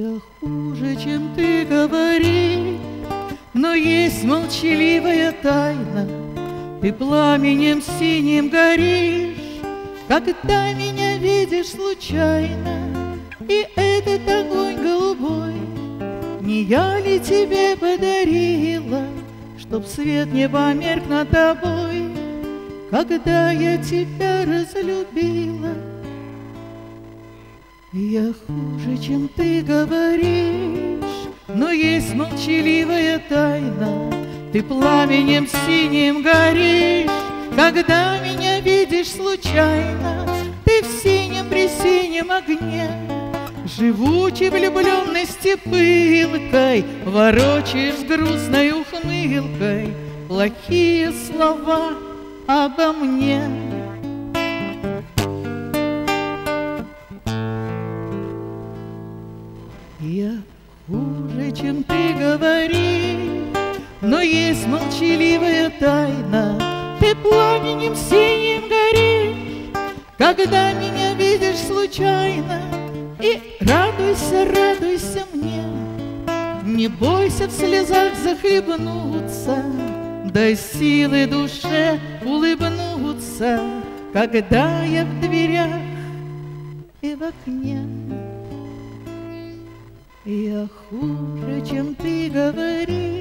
Я хуже, чем ты говори, Но есть молчаливая тайна, Ты пламенем синим горишь, Когда меня видишь случайно, И этот огонь голубой. Не я ли тебе подарила, Чтоб свет не померк над тобой, Когда я тебя разлюбила, я хуже, чем ты говоришь, но есть молчаливая тайна. Ты пламенем синим горишь, когда меня видишь случайно. Ты в синем при синем огне, живучей влюбленности пылкой, ворочаешь грустной ухмылкой плохие слова обо мне. Чем ты говоришь, но есть молчаливая тайна. Ты пламенем синим горишь, когда меня видишь случайно. И радуйся, радуйся мне, не бойся в слезах захлебнуться, Дай силы душе улыбнуться, когда я в дверях и в окне. Я хуже, чем ты говоришь,